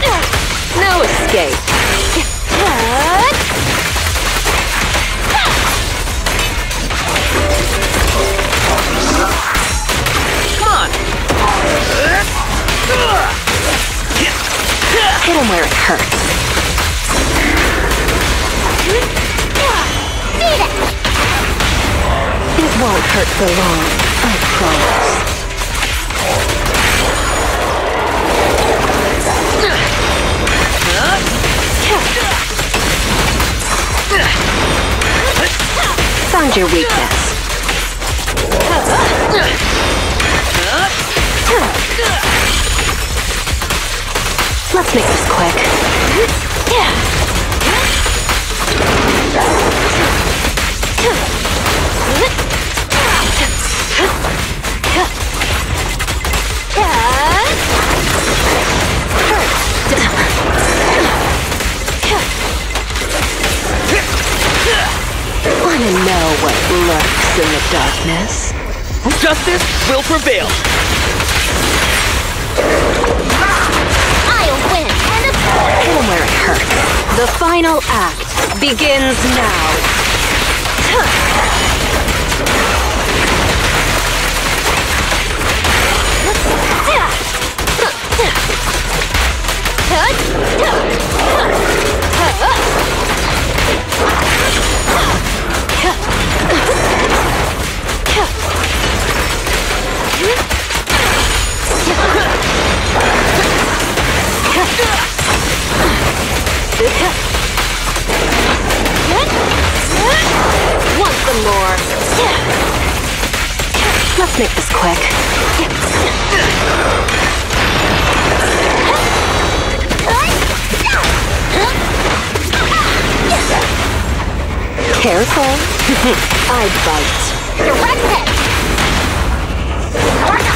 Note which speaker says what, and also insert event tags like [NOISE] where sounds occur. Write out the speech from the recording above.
Speaker 1: No escape. Come on. Hit him where it hurts. It won't hurt for long, I promise. Found your weakness. Let's make this quick. Know what lurks in the darkness?
Speaker 2: Justice will prevail.
Speaker 3: I'll win. And of
Speaker 1: Hit him where it hurts. The final act begins now. Let's make this quick. Careful. [LAUGHS] I bite.
Speaker 3: direct hit.
Speaker 2: You've